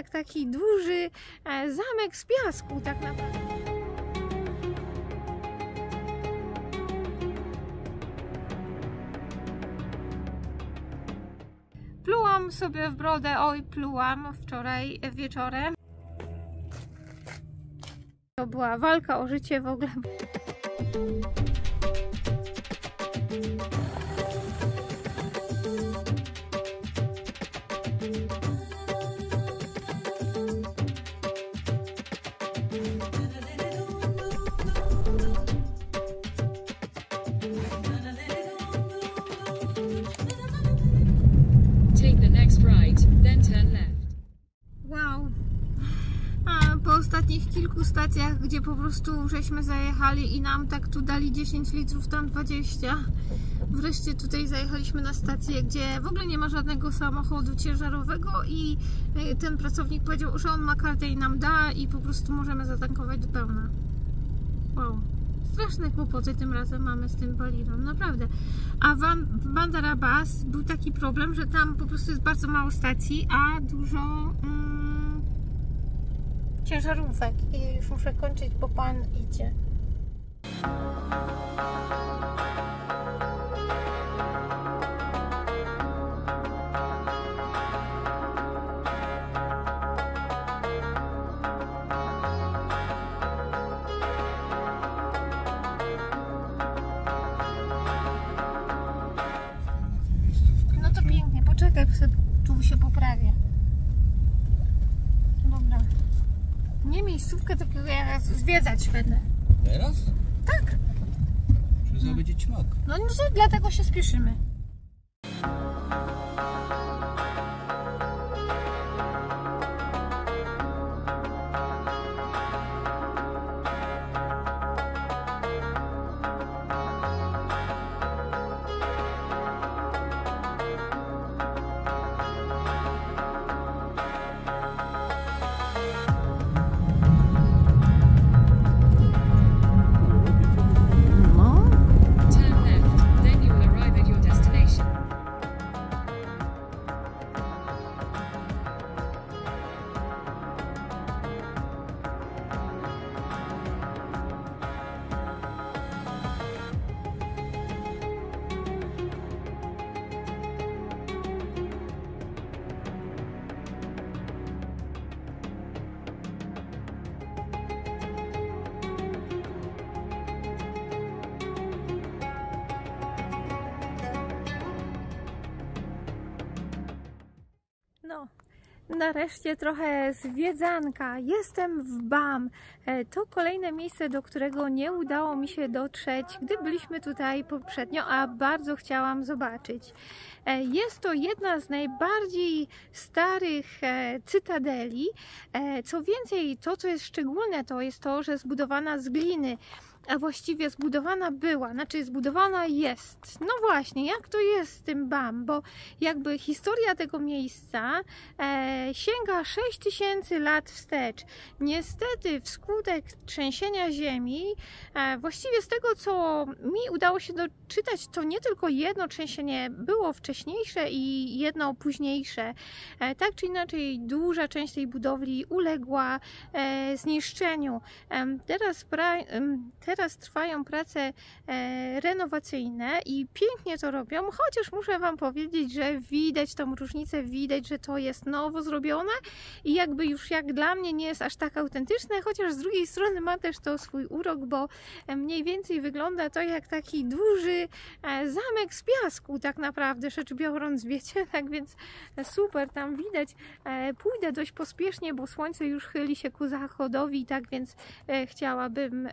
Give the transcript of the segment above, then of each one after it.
jak taki duży e, zamek z piasku tak naprawdę. Plułam sobie w brodę, oj plułam wczoraj wieczorem. To była walka o życie w ogóle. Then turn left. Wow. A po ostatnich kilku stacjach, gdzie po prostu żeśmy zajechali i nam tak tu dali 10 litrów, tam 20. Wreszcie tutaj zajechaliśmy na stację, gdzie w ogóle nie ma żadnego samochodu ciężarowego i e, ten pracownik powiedział, że on ma kartę i nam da i po prostu możemy zatankować do pełna. Wow. Straszne kłopoty tym razem mamy z tym paliwem, naprawdę. A w w Bandar Abbas był taki problem, że tam po prostu jest bardzo mało stacji, a dużo mm, ciężarówek. I już muszę kończyć, bo pan idzie. Miejscówkę, tylko ja zwiedzać będę. Teraz? Tak. Czy za będzie ćmak? No, no dlatego się spieszymy. Nareszcie trochę zwiedzanka. Jestem w BAM. E, To kolejne miejsce, do którego nie udało mi się dotrzeć, gdy byliśmy tutaj poprzednio, a bardzo chciałam zobaczyć. E, Jest to jedna z najbardziej starych e, cytadeli. Co więcej, to co jest szczególne, to jest to, że zbudowana z gliny a właściwie zbudowana była, znaczy zbudowana jest. No właśnie, jak to jest z tym BAM? Bo jakby historia tego miejsca e, sięga 6000 lat wstecz. Niestety, wskutek trzęsienia ziemi, e, właściwie z tego co mi udało się doczytać, to nie tylko jedno trzęsienie było wcześniejsze i jedno późniejsze. E, tak czy inaczej, duża część tej budowli uległa e, zniszczeniu. Teraz, pra, em, teraz trwają prace e, renowacyjne i pięknie to robią, chociaż muszę Wam powiedzieć, że widać tą różnicę, widać, że to jest nowo zrobione i jakby już jak dla mnie nie jest aż tak autentyczne, chociaż z drugiej strony ma też to swój urok, bo e, mniej więcej wygląda to jak taki duży e, zamek z piasku, tak naprawdę rzecz biorąc, wiecie, tak więc super, tam widać. Pójdę dość pospiesznie, bo słońce już chyli się ku zachodowi, tak więc chciałabym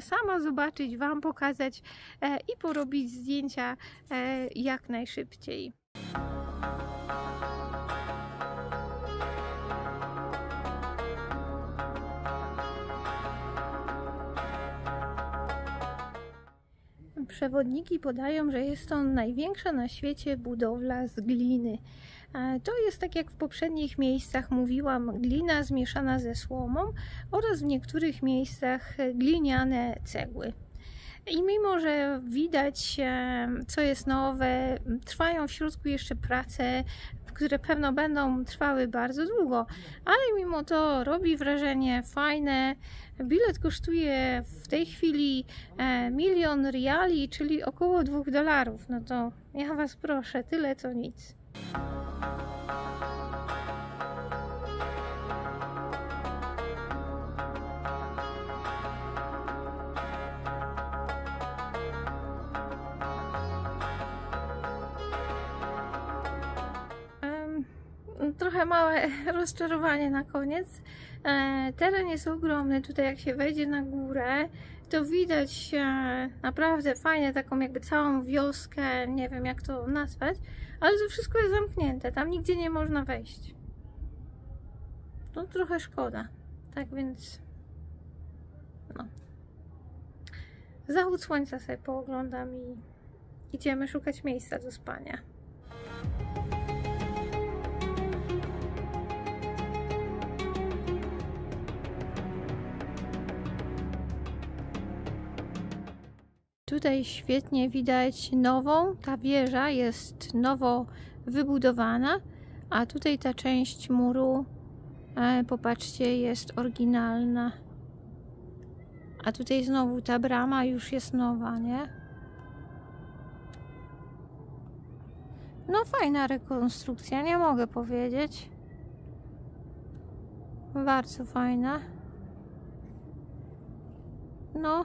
sama zobaczyć, Wam pokazać e, i porobić zdjęcia e, jak najszybciej. Przewodniki podają, że jest to największa na świecie budowla z gliny. To jest tak jak w poprzednich miejscach mówiłam, glina zmieszana ze słomą oraz w niektórych miejscach gliniane cegły. I mimo, że widać, e, co jest nowe, trwają w środku jeszcze prace, które pewno będą trwały bardzo długo, ale mimo to robi wrażenie fajne. Bilet kosztuje w tej chwili e, milion riali, czyli około 2 dolarów. No to ja Was proszę, tyle co nic. Trochę małe rozczarowanie na koniec. E, Teren jest ogromny. Tutaj, jak się wejdzie na górę, to widać e, naprawdę fajnie taką jakby całą wioskę. Nie wiem, jak to nazwać, ale to wszystko jest zamknięte. Tam nigdzie nie można wejść. No trochę szkoda. Tak więc. No. Zachód słońca sobie pooglądam i idziemy szukać miejsca do spania. Tutaj świetnie widać nową. Ta wieża jest nowo wybudowana, a tutaj ta część muru, e, popatrzcie, jest oryginalna. A tutaj znowu ta brama już jest nowa, nie? No fajna rekonstrukcja, nie mogę powiedzieć. Bardzo fajna. No,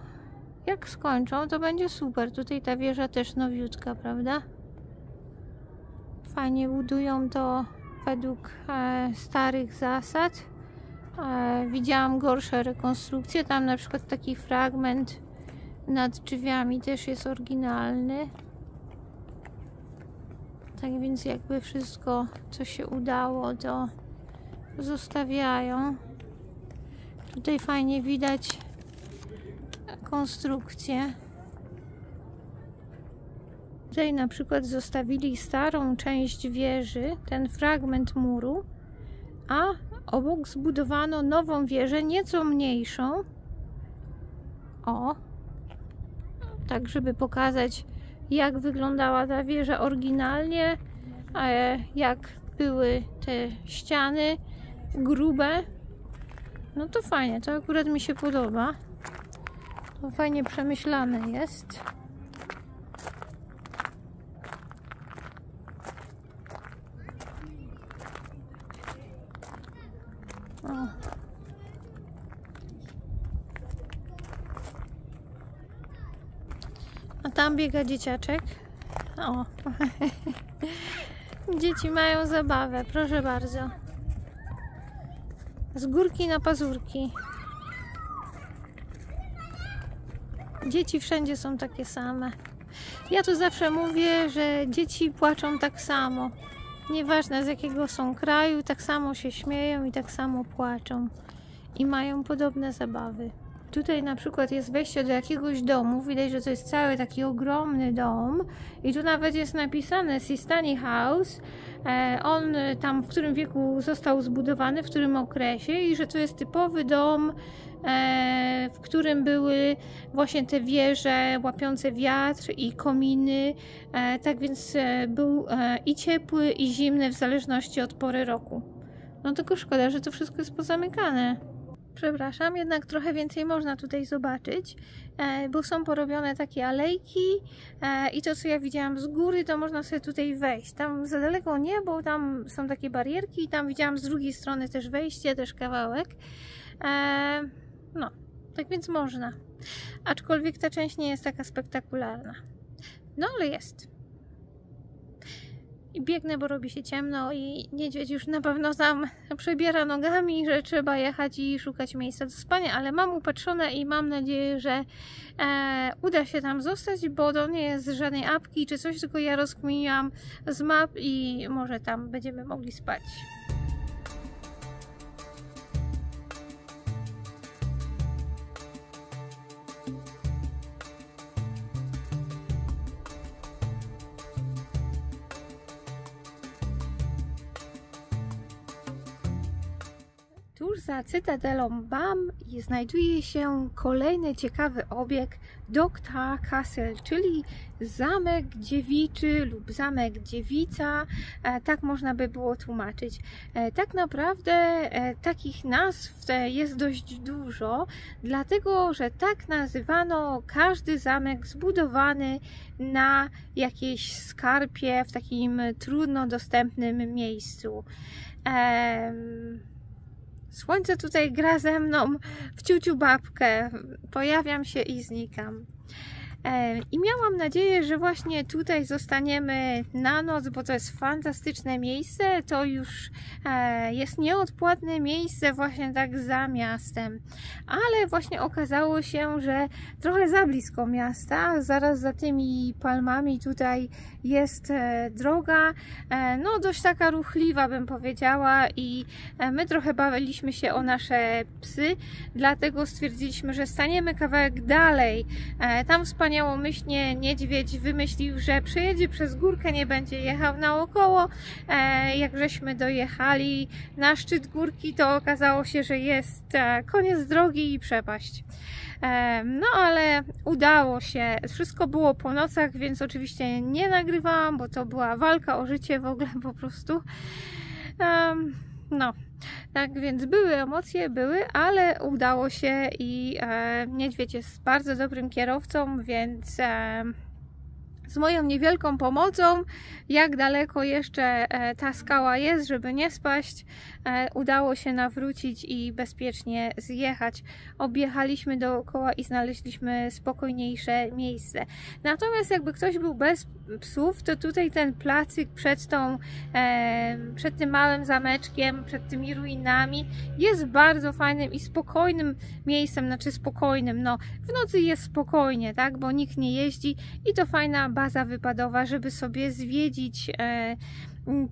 jak skończą, to będzie super. Tutaj ta wieża też nowiutka, prawda? Fajnie budują to według e, starych zasad. E, widziałam gorsze rekonstrukcje. Tam na przykład taki fragment nad drzwiami też jest oryginalny. Tak więc jakby wszystko, co się udało, to zostawiają. Tutaj fajnie widać konstrukcję. Tutaj na przykład zostawili starą część wieży, ten fragment muru, a obok zbudowano nową wieżę, nieco mniejszą. O, tak żeby pokazać, jak wyglądała ta wieża oryginalnie, a jak były te ściany grube. No to fajnie, to akurat mi się podoba. Fajnie przemyślane jest. A tam biega dzieciaczek. O. Dzieci mają zabawę, proszę bardzo. Z górki na pazurki. Dzieci wszędzie są takie same. Ja tu zawsze mówię, że dzieci płaczą tak samo. Nieważne z jakiego są kraju, tak samo się śmieją i tak samo płaczą. I mają podobne zabawy. Tutaj na przykład jest wejście do jakiegoś domu. Widać, że to jest cały taki ogromny dom. I tu nawet jest napisane Sistani House. E, on tam w którym wieku został zbudowany, w którym okresie i że to jest typowy dom, e, w którym były właśnie te wieże łapiące wiatr i kominy. E, tak więc był i ciepły, i zimny w zależności od pory roku. No tylko szkoda, że to wszystko jest pozamykane. Przepraszam, jednak trochę więcej można tutaj zobaczyć, e, bo są porobione takie alejki e, i to, co ja widziałam z góry, to można sobie tutaj wejść. Tam za daleko nie, bo tam są takie barierki i tam widziałam z drugiej strony też wejście, też kawałek. E, No, tak więc można. Aczkolwiek ta część nie jest taka spektakularna. No, ale jest. I biegnę, bo robi się ciemno i niedźwiedź już na pewno tam przebiera nogami, że trzeba jechać i szukać miejsca do spania, ale mam upatrzone i mam nadzieję, że e, uda się tam zostać, bo to nie jest żadnej apki czy coś, tylko ja rozkminiłam z map i może tam będziemy mogli spać. Tuż za Cytadelą BAM znajduje się kolejny ciekawy obiekt Dr. Castle, czyli zamek dziewiczy lub zamek dziewica, e, tak można by było tłumaczyć. E, Tak naprawdę e, takich nazw jest dość dużo, dlatego że tak nazywano każdy zamek zbudowany na jakiejś skarpie w takim trudno dostępnym miejscu. Słońce tutaj gra ze mną w ciuciu babkę. Pojawiam się i znikam. I miałam nadzieję, że właśnie tutaj zostaniemy na noc, bo to jest fantastyczne miejsce. To już e, jest nieodpłatne miejsce, właśnie tak za miastem. Ale właśnie okazało się, że trochę za blisko miasta. Zaraz za tymi palmami tutaj jest e, droga, e, no dość taka ruchliwa, bym powiedziała, i my trochę bawiliśmy się o nasze psy, dlatego stwierdziliśmy, że staniemy kawałek dalej. Tam wspaniałomyślnie niedźwiedź wymyślił, że przejedzie przez górkę, nie będzie jechał naokoło. E, Jak żeśmy dojechali na szczyt górki, to okazało się, że jest e, koniec drogi i przepaść. E, No ale udało się. Wszystko było po nocach, więc oczywiście nie nagrywałam, bo to była walka o życie w ogóle po prostu. No, tak więc były emocje, były, ale udało się i e, niedźwiedź jest bardzo dobrym kierowcą, więc e, z moją niewielką pomocą, jak daleko jeszcze e, ta skała jest, żeby nie spaść, udało się nawrócić i bezpiecznie zjechać. Objechaliśmy dookoła i znaleźliśmy spokojniejsze miejsce. Natomiast jakby ktoś był bez psów, to tutaj ten placyk przed tą, e, przed tym małym zameczkiem, przed tymi ruinami jest bardzo fajnym i spokojnym miejscem, znaczy spokojnym, no w nocy jest spokojnie, tak, bo nikt nie jeździ i to fajna baza wypadowa, żeby sobie zwiedzić e,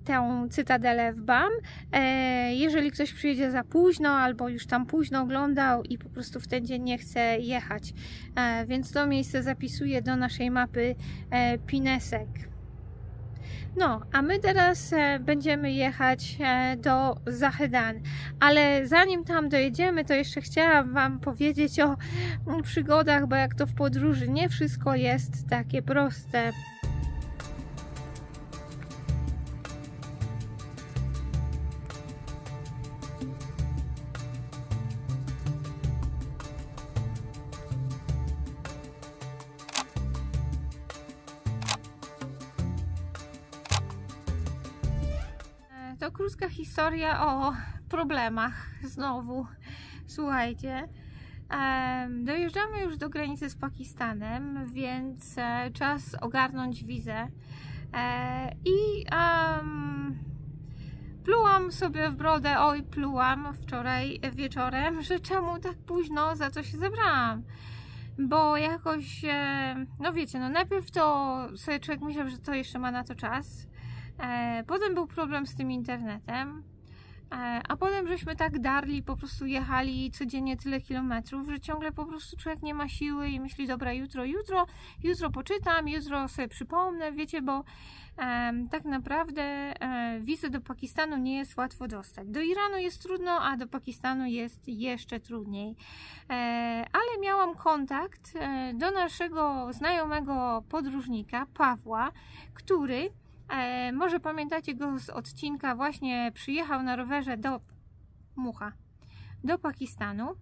tę cytadelę w BAM. E, jeżeli ktoś przyjedzie za późno albo już tam późno oglądał i po prostu w ten dzień nie chce jechać. E, więc to miejsce zapisuję do naszej mapy e, Pinesek. No, a my teraz będziemy jechać do Zahedan. Ale zanim tam dojedziemy, to jeszcze chciałam Wam powiedzieć o przygodach, bo jak to w podróży, nie wszystko jest takie proste. Historia o problemach znowu. Słuchajcie, dojeżdżamy już do granicy z Pakistanem, więc e, czas ogarnąć wizę. E, I em, plułam sobie w brodę, oj, plułam wczoraj wieczorem, że czemu tak późno za co się zebrałam. Bo jakoś, e, no wiecie, no najpierw to sobie człowiek myślał, że to jeszcze ma na to czas. Potem był problem z tym internetem. E, A potem żeśmy tak darli, po prostu jechali codziennie tyle kilometrów, że ciągle po prostu człowiek nie ma siły i myśli, dobra, jutro, jutro, jutro poczytam, jutro sobie przypomnę, wiecie, bo em, tak naprawdę e, wizę do Pakistanu nie jest łatwo dostać. Do Iranu jest trudno, a do Pakistanu jest jeszcze trudniej. E, ale miałam kontakt e, do naszego znajomego podróżnika, Pawła, który E, może pamiętacie go z odcinka, właśnie przyjechał na rowerze do Mucha, do Pakistanu.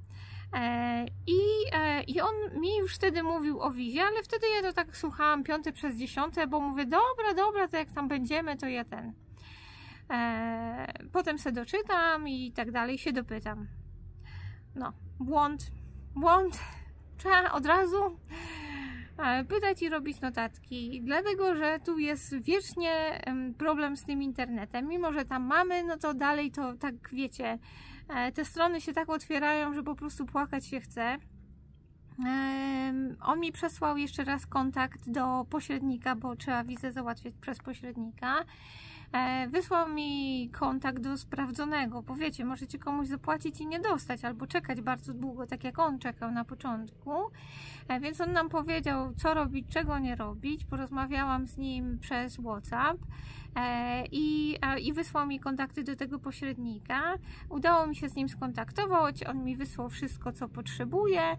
E, i, e, I on mi już wtedy mówił o wizie, ale wtedy ja to tak słuchałam piąte przez dziesiąte, bo mówię, dobra, dobra, to jak tam będziemy, to ja ten. Potem se doczytam i tak dalej, się dopytam. No, błąd, błąd, trzeba od razu pytać i robić notatki, dlatego że tu jest wiecznie em, problem z tym internetem. Mimo, że tam mamy, no to dalej to tak wiecie, e, te strony się tak otwierają, że po prostu płakać się chce. On mi przesłał jeszcze raz kontakt do pośrednika, bo trzeba wizę załatwiać przez pośrednika. E, Wysłał mi kontakt do sprawdzonego, bo wiecie, możecie komuś zapłacić i nie dostać, albo czekać bardzo długo, tak jak on czekał na początku. E, Więc on nam powiedział, co robić, czego nie robić. Porozmawiałam z nim przez WhatsApp. E, i, i wysłał mi kontakty do tego pośrednika. Udało mi się z nim skontaktować, on mi wysłał wszystko, co potrzebuję, e,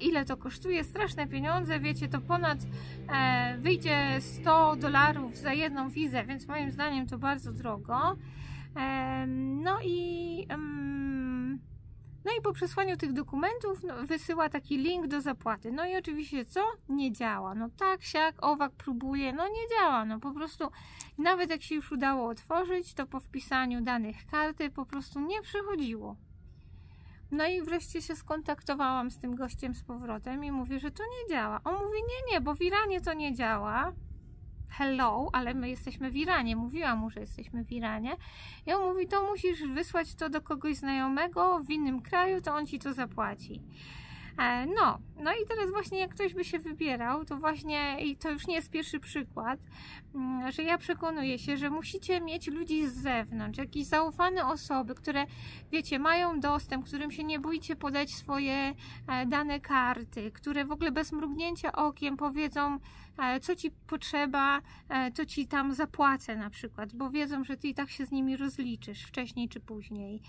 ile to kosztuje, straszne pieniądze, wiecie, to ponad e, wyjdzie 100 dolarów za jedną wizę, więc moim zdaniem to bardzo drogo. No i em, no i po przesłaniu tych dokumentów no, wysyła taki link do zapłaty. No i oczywiście co? Nie działa. No tak, siak, owak próbuje, no nie działa. No po prostu nawet jak się już udało otworzyć, to po wpisaniu danych karty po prostu nie przechodziło. No i wreszcie się skontaktowałam z tym gościem z powrotem i mówię, że to nie działa. On mówi, nie, nie, bo w Iranie to nie działa. Hello, ale my jesteśmy w Iranie. Mówiłam mu, że jesteśmy w Iranie. I on mówi, to musisz wysłać to do kogoś znajomego w innym kraju, to on ci to zapłaci. E, No, no i teraz właśnie jak ktoś by się wybierał, to właśnie, i to już nie jest pierwszy przykład, mm, że ja przekonuję się, że musicie mieć ludzi z zewnątrz, jakieś zaufane osoby, które, wiecie, mają dostęp, którym się nie boicie podać swoje e, dane karty, które w ogóle bez mrugnięcia okiem powiedzą, e, co ci potrzeba, e, to ci tam zapłacę na przykład, bo wiedzą, że ty i tak się z nimi rozliczysz wcześniej czy później.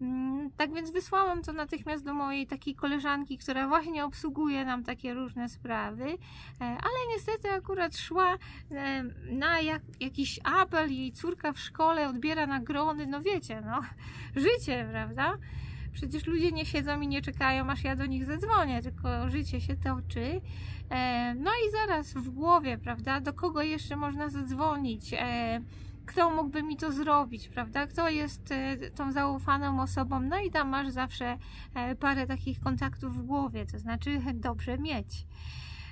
Mm, Tak więc wysłałam to natychmiast do mojej takiej koleżanki, która właśnie obsługuje nam takie różne sprawy, e, ale niestety akurat szła e, na jak, jakiś apel, jej córka w szkole odbiera nagrody, no wiecie, no, życie, prawda? Przecież ludzie nie siedzą i nie czekają, aż ja do nich zadzwonię, tylko życie się toczy. E, No i zaraz w głowie, prawda, do kogo jeszcze można zadzwonić? Kto mógłby mi to zrobić, prawda? Kto jest e, tą zaufaną osobą? No i tam masz zawsze e, parę takich kontaktów w głowie, to znaczy dobrze mieć.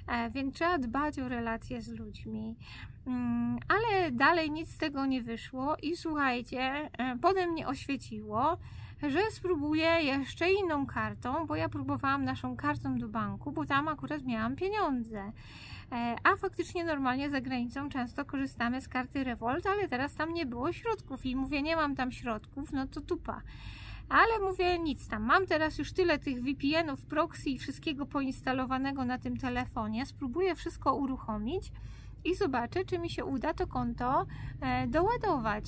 E, Więc trzeba dbać o relacje z ludźmi. Mm, Ale dalej nic z tego nie wyszło i słuchajcie, e, potem mnie oświeciło, że spróbuję jeszcze inną kartą, bo ja próbowałam naszą kartą do banku, bo tam akurat miałam pieniądze. E, A faktycznie normalnie za granicą często korzystamy z karty Revolt, ale teraz tam nie było środków i mówię, nie mam tam środków, no to tupa. Ale mówię, nic tam. Mam teraz już tyle tych VPN-ów, proxy i wszystkiego poinstalowanego na tym telefonie. Spróbuję wszystko uruchomić i zobaczę, czy mi się uda to konto e, doładować.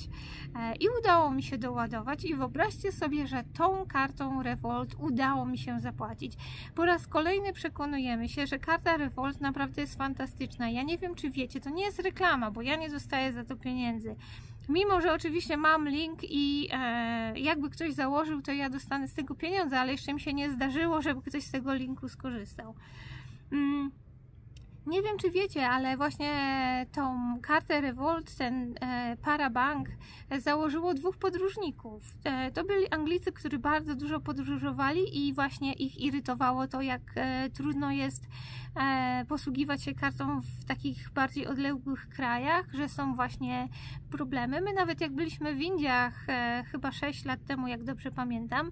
E, I udało mi się doładować i wyobraźcie sobie, że tą kartą Revolt udało mi się zapłacić. Po raz kolejny przekonujemy się, że karta Revolt naprawdę jest fantastyczna. Ja nie wiem, czy wiecie, to nie jest reklama, bo ja nie dostaję za to pieniędzy. Mimo, że oczywiście mam link i e, jakby ktoś założył, to ja dostanę z tego pieniądze, ale jeszcze mi się nie zdarzyło, żeby ktoś z tego linku skorzystał. Mm. Nie wiem, czy wiecie, ale właśnie tą kartę Revolt, ten e, Parabank e, założyło dwóch podróżników. E, to byli Anglicy, którzy bardzo dużo podróżowali i właśnie ich irytowało to, jak e, trudno jest e, posługiwać się kartą w takich bardziej odległych krajach, że są właśnie problemy. My nawet jak byliśmy w Indiach e, chyba 6 lat temu, jak dobrze pamiętam,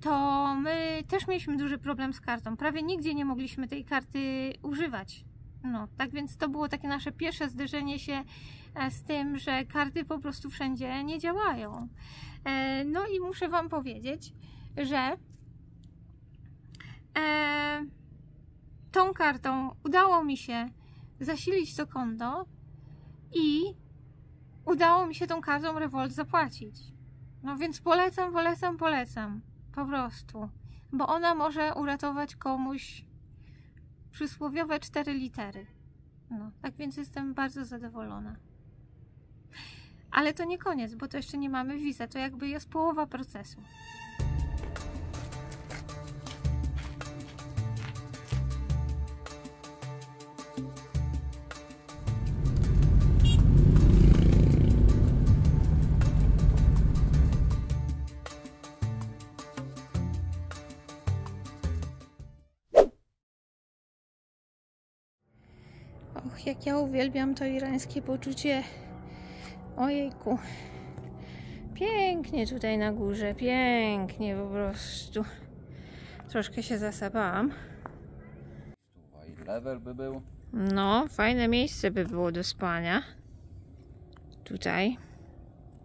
to my też mieliśmy duży problem z kartą. Prawie nigdzie nie mogliśmy tej karty używać. No, tak więc to było takie nasze pierwsze zderzenie się e, z tym, że karty po prostu wszędzie nie działają. E, No i muszę Wam powiedzieć, że e, tą kartą udało mi się zasilić to konto i udało mi się tą kartą Revolt zapłacić. No więc polecam, polecam, polecam. Po prostu. Bo ona może uratować komuś przysłowiowe cztery litery. No, tak więc jestem bardzo zadowolona. Ale to nie koniec, bo to jeszcze nie mamy wizy. To jakby jest połowa procesu. Jak ja uwielbiam to irańskie poczucie. Ojejku. Pięknie tutaj na górze, pięknie po prostu. Troszkę się zasapałam. I level by był. No, fajne miejsce by było do spania. Tutaj.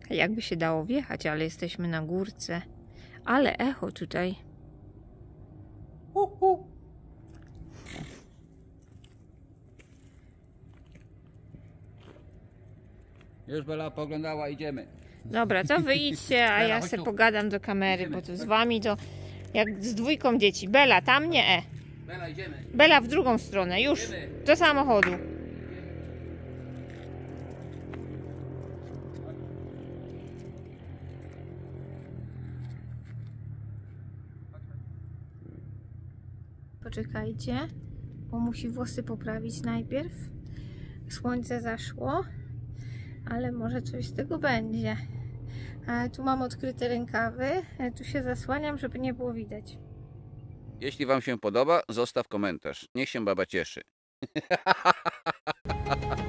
Jakby się dało wjechać, ale jesteśmy na górce. Ale echo tutaj. Hu, hu. Już Bela poglądała, idziemy. Dobra, to wyjdźcie, a Bela, ja se tu. pogadam do kamery, Idziemy, bo tu z wami to jak z dwójką dzieci. Bela, tam nie e. Bela, idziemy. Bela w drugą stronę, już do samochodu. Poczekajcie, bo musi włosy poprawić najpierw. Słońce zaszło, ale może coś z tego będzie. Tu mam odkryte rękawy, e, tu się zasłaniam, żeby nie było widać. Jeśli Wam się podoba, zostaw komentarz. Niech się baba cieszy.